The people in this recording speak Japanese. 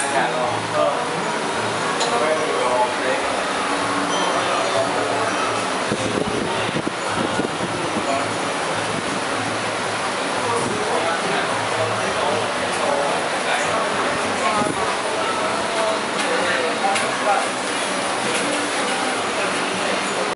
かうの。